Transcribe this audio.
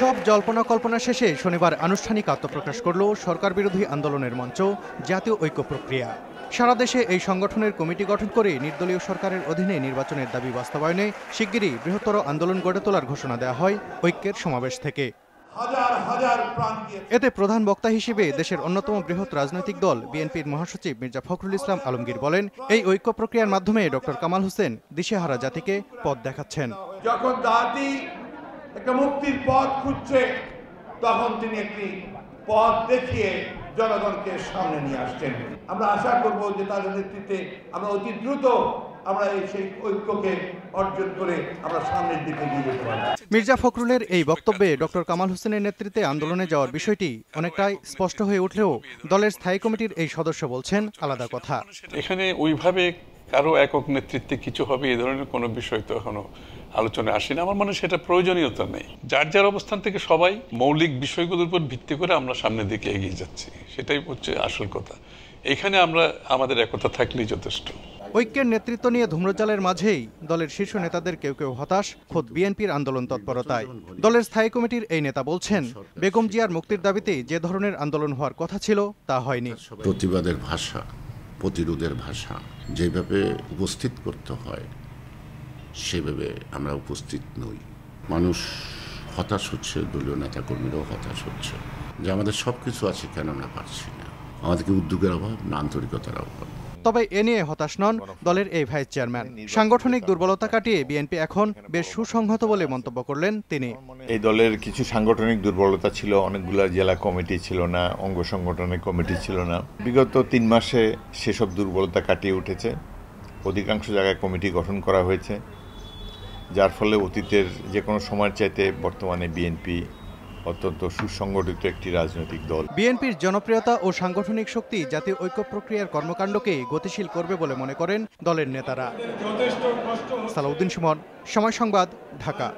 সব জল্পনা কল্পনা শেষে শনিবার আনুষ্ঠানিক আত্মপ্রকাশ করল সরকার বিরোধী আন্দোলনের মঞ্চ জাতীয় ঐক্য প্রক্রিয়া। সারা দেশে এই সংগঠনের কমিটি গঠন করে নির্দলীয় সরকারের অধীনে নির্বাচনের দাবি বাস্তবায়নে শিগগিরই বৃহত্তর আন্দোলন গড়ে তোলার ঘোষণা দেওয়া হয় ঐক্যের সমাবেশ থেকে। এতে প্রধান বক্তা হিসেবে দেশের অন্যতম বৃহৎ রাজনৈতিক দল বিএনপির মহাসচিব মির্জা ফখরুল ইসলাম আলমগীর বলেন এই ঐক্য প্রক্রিয়ার মাধ্যমে ডক্টর কামাল হোসেন দিশেহারা জাতিকে পথ দেখাচ্ছেন। যখন একটা মুক্তির পথ খুঁজছে তখন তিনি একটি পথ দেখিয়ে জনগণকে সামনে নিয়ে আসছেন। আমরা আশা করব যে তাদের নেতৃত্বে আমরা অতি দ্রুত আমরা এই সেই ঐক্যকে অর্জন করে আমরা সামনের দিকে নিয়ে যেতে পারব। মির্জা ফখরুলের এই বক্তব্যে ডক্টর কামাল হোসেনের নেতৃত্বে আন্দোলনে যাওয়ার বিষয়টি অনেকটাই স্পষ্ট হয়ে উঠলেও দলের স্থায়ী কমিটির এই সদস্য বলছেন আলাদা কথা। এখানে ওইভাবে কারও একক নেতৃত্বে কিছু হবে এই ধরনের কোনো বিষয় তো এখনও আলোচনায় আসেনি। আমার মনে হয় সেটা প্রয়োজনীয়তা নেই। যার যার অবস্থান থেকে সবাই মৌলিক বিষয়গুলোর উপর ভিত্তি করে আমরা সামনের দিকে এগিয়ে যাচ্ছি। সেটাই হচ্ছে আসল কথা। এখানে আমরা আমাদের একতা থাকলেই যথেষ্ট। ঐক্যের নেতৃত্ব নিয়ে ধূম্রজালের মাঝেই দলের শীর্ষ নেতাদের কেউ কেউ হতাশ খোদ বিএনপির আন্দোলন তৎপরতায়। দলের স্থায়ী কমিটির এই নেতা বলছেন বেগম জিয়ার মুক্তির দাবিতে যে ধরনের আন্দোলন হওয়ার কথা ছিল তা হয়নি। প্রতিবাদের ভাষা। প্রতিরোধের ভাষা যেভাবে উপস্থিত করতে হয়, সেভাবে আমরা উপস্থিত নই। মানুষ হতাশ হচ্ছে, দলীয় নেতাকর্মীরাও হতাশ হচ্ছে। যে আমাদের সব কিছু আছে কেন আমরা পারছি না? আমাদেরকে উদ্যোগের অভাব না আন্তরিকতার অভাব? তবে এ নিয়ে হতাশ নন দলের এই ভাইস চেয়ারম্যান। সাংগঠনিক দুর্বলতা কাটিয়ে বিএনপি এখন বেশ সুসংহত বলে মন্তব্য করলেন তিনি। এই দলের কিছু সাংগঠনিক দুর্বলতা ছিল অনেকগুলো জেলা কমিটি ছিল না অঙ্গ সংগঠনের কমিটি ছিল না। বিগত তিন মাসে সেসব দুর্বলতা কাটিয়ে উঠেছে। অধিকাংশ জায়গায় কমিটি গঠন করা হয়েছে। যার ফলে অতীতের যে কোনো সময়ের চাইতে বর্তমানে বিএনপি অত্যন্ত সুসংগঠিত একটি রাজনৈতিক দল। বিএনপির জনপ্রিয়তা ও সাংগঠনিক শক্তি জাতীয় ঐক্য প্রক্রিয়ার কর্মকাণ্ডকে গতিশীল করবে বলে মনে করেন দলের নেতারা। সালাউদ্দিন সুমন, সময় সংবাদ, ঢাকা।